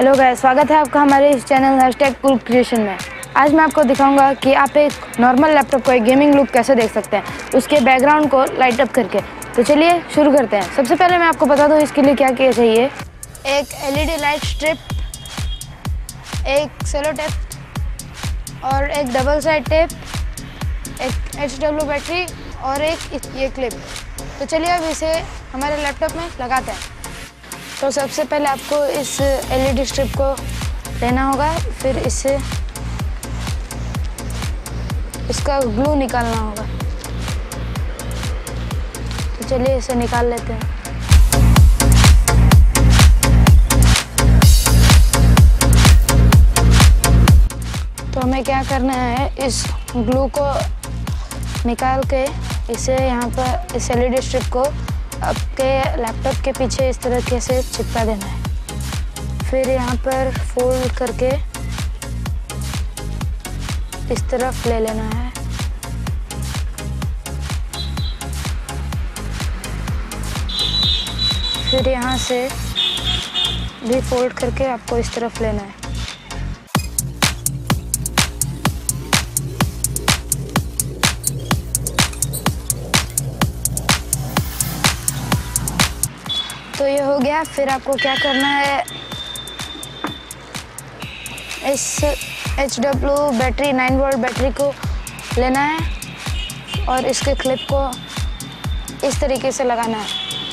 Hello guys स्वागत है आपका हमारे इस चैनल हैशटैग कूल क्रिएशन में। आज मैं आपको दिखाऊँगा कि आप एक नॉर्मल लैपटॉप को एक गेमिंग लुक कैसे देख सकते हैं, उसके बैकग्राउंड को लाइट अप करके। तो चलिए शुरू करते हैं। सबसे पहले मैं आपको बता दूँ इसके लिए क्या किया चाहिए एक एलईडी लाइट स्ट्रिप एक सेलो टेप और एक डबल साइड टेप एक एच बैटरी और एक ये क्लिप तो चलिए अब इसे हमारे लैपटॉप में लगाते हैं। तो सबसे पहले आपको इस एलईडी स्ट्रिप को लेना होगा, फिर इसे, इसका ग्लू निकालना होगा। तो चलिए इसे निकाल लेते हैं। तो हमें क्या करना है, इस ग्लू को निकाल के इसे यहाँ पर, इस एलईडी स्ट्रिप को आपके लैपटॉप के पीछे इस तरीके से चिपका देना है। फिर यहाँ पर फोल्ड करके इस तरफ़ ले लेना है। फिर यहाँ से भी फोल्ड करके आपको इस तरफ़ लेना है। तो ये हो गया। फिर आपको क्या करना है? इस H W battery nine volt battery को लेना है और इसके क्लिप को इस तरीके से लगाना है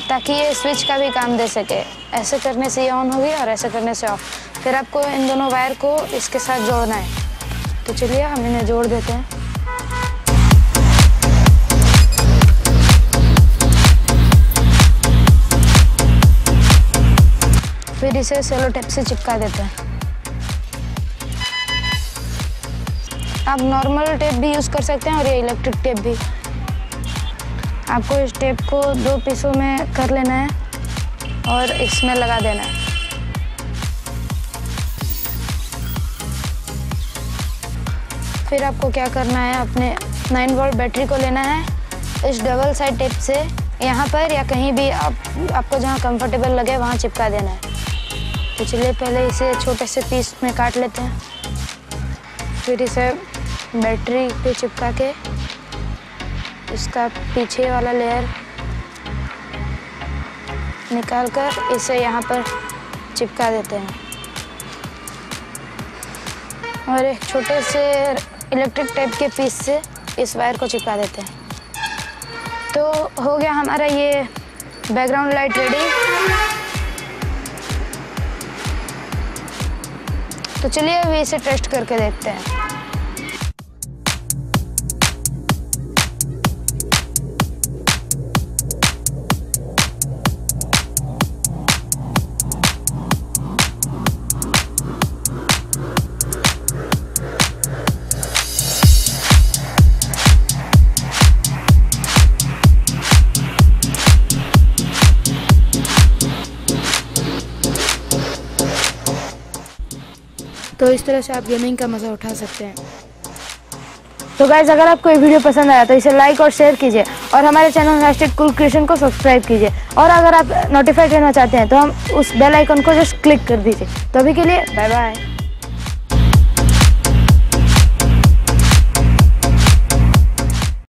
ताकि ये स्विच का भी काम दे सके। ऐसे करने से ये ऑन होगी और ऐसे करने से ऑफ़ फिर आपको इन दोनों वायर को इसके साथ जोड़ना है। तो चलिए, हम इन्हें जोड़ देते हैं। इसे सेलो टेप से चिपका देते हैं। आप नॉर्मल टेप भी यूज़ कर सकते हैं और ये इलेक्ट्रिक टेप भी। आपको इस टेप को दो पीसों में कर लेना है और इसमें लगा देना है। फिर आपको क्या करना है, अपने 9 वोल्ट बैटरी को लेना है। इस डबल साइड टेप से यहाँ पर या कहीं भी आप, आपको जहाँ कंफर्टेबल लगे वहाँ चिपका देना है। तो चलिए पहले इसे छोटे से पीस में काट लेते हैं। फिर इसे बैटरी पे चिपका के इसका पीछे वाला लेयर निकाल कर इसे यहाँ पर चिपका देते हैं। और एक छोटे से इलेक्ट्रिक टाइप के पीस से इस वायर को चिपका देते हैं। तो हो गया हमारा ये बैकग्राउंड लाइट रेडी तो चलिए अभी इसे टेस्ट करके देखते हैं। तो इस तरह से आप गेमिंग का मज़ा उठा सकते हैं। तो गाइज़ अगर आपको ये वीडियो पसंद आया तो इसे लाइक और शेयर कीजिए और हमारे चैनल हैशटैग कुल क्रिएशन को सब्सक्राइब कीजिए। और अगर आप नोटिफाइड रहना चाहते हैं तो हम उस बेल आइकन को जस्ट क्लिक कर दीजिए। तो अभी के लिए बाय बाय